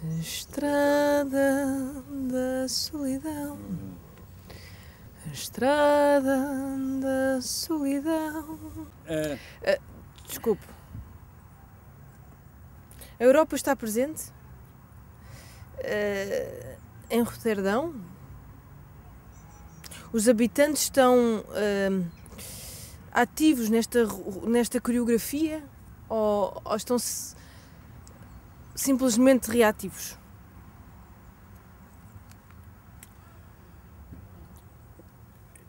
Estrada da solidão. Estrada da solidão. Eh, Desculpe. A Europa está presente? Eh, em Roterdão? Os habitantes estão eh, ativos nesta, nesta coreografia? Ou, ou estão -se simplesmente reativos?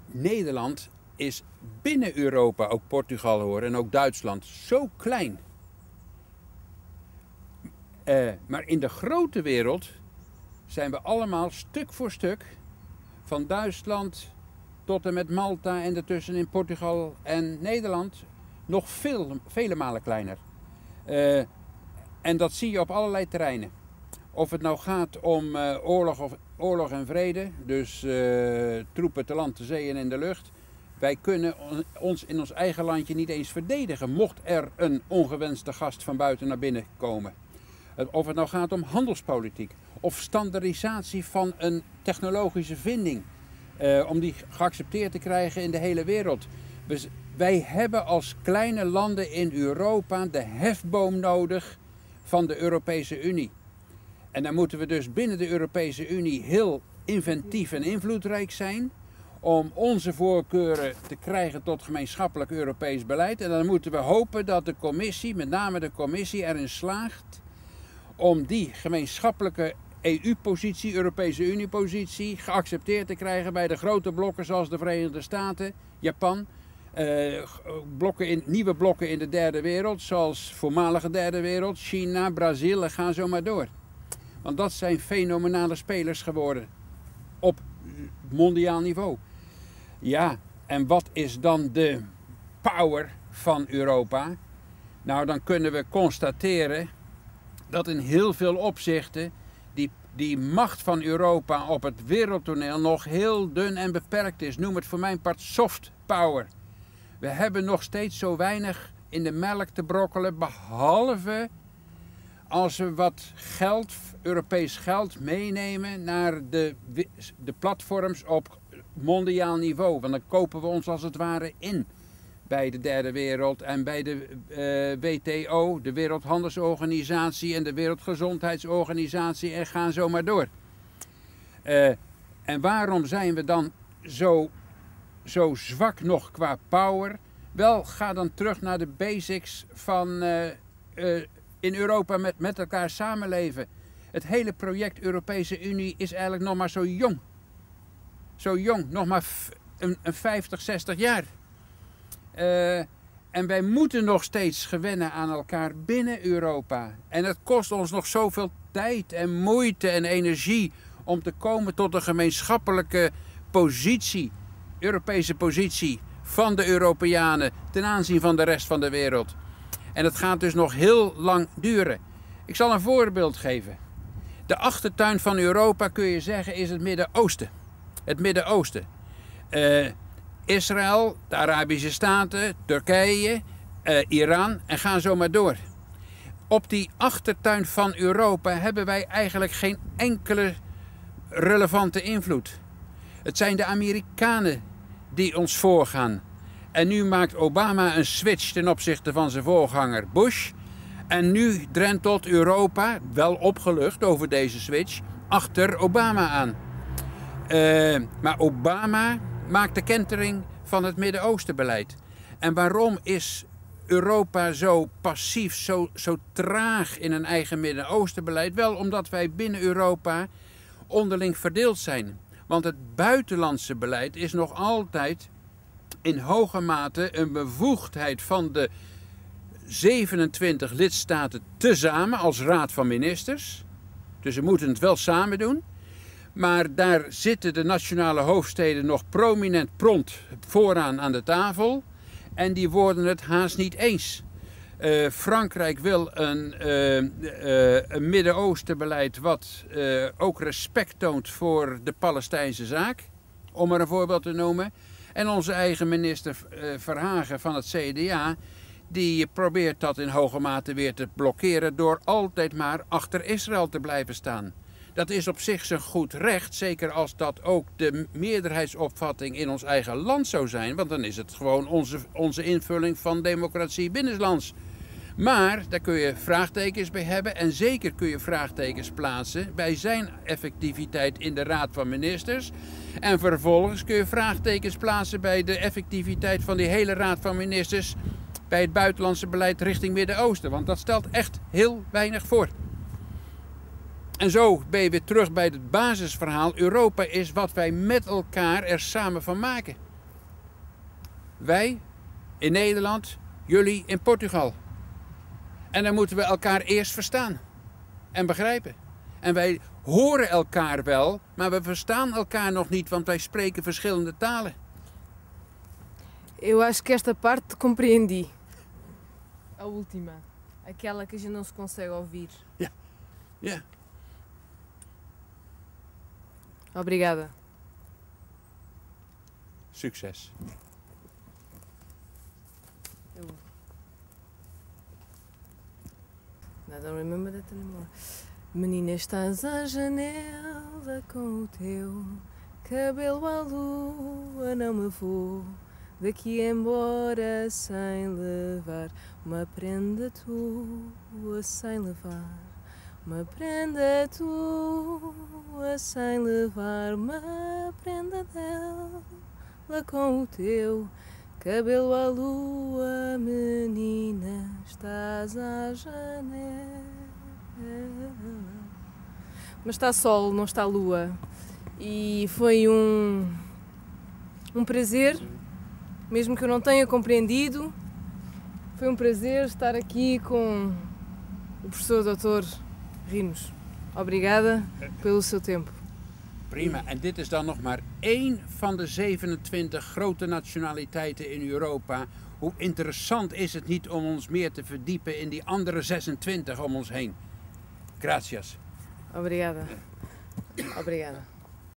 Nederland is binnen Europa, ook Portugal hoor en ook Duitsland, zo klein. Eh, maar in de grote wereld zijn we allemaal stuk voor stuk, van Duitsland tot en met Malta en ertussen in Portugal en Nederland, nog veel, vele malen kleiner. Eh, en dat zie je op allerlei terreinen. Of het nou gaat om eh, oorlog, of, oorlog en vrede, dus eh, troepen te land, te zee en in de lucht. Wij kunnen on- ons in ons eigen landje niet eens verdedigen, mocht er een ongewenste gast van buiten naar binnen komen. Of het nou gaat om handelspolitiek of standaardisatie van een technologische vinding, eh, om die geaccepteerd te krijgen in de hele wereld. Wij hebben als kleine landen in Europa de hefboom nodig van de Europese Unie. En dan moeten we dus binnen de Europese Unie heel inventief en invloedrijk zijn om onze voorkeuren te krijgen tot gemeenschappelijk Europees beleid. En dan moeten we hopen dat de commissie, met name de commissie, erin slaagt om die gemeenschappelijke EU-positie, Europese Unie-positie, geaccepteerd te krijgen bij de grote blokken zoals de Verenigde Staten, Japan. G- blokken in, nieuwe blokken in de derde wereld, zoals voormalige derde wereld, China, Brazil en ga zo maar door. Want dat zijn fenomenale spelers geworden op mondiaal niveau. Ja, en wat is dan de power van Europa? Nou, dan kunnen we constateren dat in heel veel opzichten die, die macht van Europa op het wereldtoneel nog heel dun en beperkt is. Noem het voor mijn part soft power. We hebben nog steeds zo weinig in de melk te brokkelen, behalve als we wat geld, Europees geld, meenemen naar de, de platforms op mondiaal niveau. Want dan kopen we ons als het ware in bij de derde wereld en bij de eh, WTO, de Wereldhandelsorganisatie en de Wereldgezondheidsorganisatie en gaan zo maar door. Eh, en waarom zijn we dan zo, zo zwak nog qua power? Wel, ga dan terug naar de basics van eh, eh, in Europa met, met elkaar samenleven. Het hele project Europese Unie is eigenlijk nog maar zo jong. Zo jong, nog maar een, een 50, 60 jaar. Eh, en wij moeten nog steeds gewennen aan elkaar binnen Europa. En het kost ons nog zoveel tijd en moeite en energie om te komen tot een gemeenschappelijke positie, Europese positie van de Europeanen ten aanzien van de rest van de wereld. En het gaat dus nog heel lang duren. Ik zal een voorbeeld geven. De achtertuin van Europa kun je zeggen is het Midden-Oosten. Het Midden-Oosten. Eh, Israël, de Arabische Staten, Turkije, eh, Iran en ga zo maar door. Op die achtertuin van Europa hebben wij eigenlijk geen enkele relevante invloed. Het zijn de Amerikanen die ons voorgaan. En nu maakt Obama een switch ten opzichte van zijn voorganger Bush. En nu drentelt Europa, wel opgelucht over deze switch, achter Obama aan. Eh, maar Obama maakt de kentering van het Midden-Oostenbeleid. En waarom is Europa zo passief, zo, zo traag in een eigen Midden-Oostenbeleid? Wel omdat wij binnen Europa onderling verdeeld zijn. Want het buitenlandse beleid is nog altijd in hoge mate een bevoegdheid van de 27 lidstaten tezamen als Raad van Ministers. Dus ze moeten het wel samen doen. Maar daar zitten de nationale hoofdsteden nog prominent prompt vooraan aan de tafel. En die worden het haast niet eens. Eh, Frankrijk wil een, eh, een Midden-Oosten-beleid wat ook respect toont voor de Palestijnse zaak. Om er een voorbeeld te noemen. En onze eigen minister Verhagen van het CDA, die probeert dat in hoge mate weer te blokkeren door altijd maar achter Israël te blijven staan. Dat is op zich zijn goed recht, zeker als dat ook de meerderheidsopvatting in ons eigen land zou zijn, want dan is het gewoon onze, onze invulling van democratie binnenlands. Maar daar kun je vraagtekens bij hebben en zeker kun je vraagtekens plaatsen bij zijn effectiviteit in de Raad van Ministers. En vervolgens kun je vraagtekens plaatsen bij de effectiviteit van die hele Raad van Ministers bij het buitenlandse beleid richting Midden-Oosten. Want dat stelt echt heel weinig voor. En zo ben je weer terug bij het basisverhaal. Europa is wat wij met elkaar er samen van maken. Wij in Nederland, jullie in Portugal. En dan moeten we elkaar eerst verstaan en begrijpen. En wij horen elkaar wel, maar we verstaan elkaar nog niet, want wij spreken verschillende talen. Eu acho que esta parte compreendi. A última. Aquela que a gente não se consegue ouvir. Ja, Obrigada. succes. Eu... I don't remember that anymore. Menina, estás à janela com o teu cabelo à lua, não me vou daqui embora sem levar uma prenda tua, sem levar uma prenda tua, sem levar uma prenda dela com o teu Cabelo à lua, menina, estás à janela. Mas está sol, não está lua. E foi um, um prazer, mesmo que eu não tenha compreendido, foi um prazer estar aqui com o professor Dr. Rinos. Obrigada pelo seu tempo. Prima. En dit is dan nog maar één van de 27 grote nationaliteiten in Europa. Hoe interessant is het niet om ons meer te verdiepen in die andere 26 om ons heen? Gracias. Obrigada. Obrigada.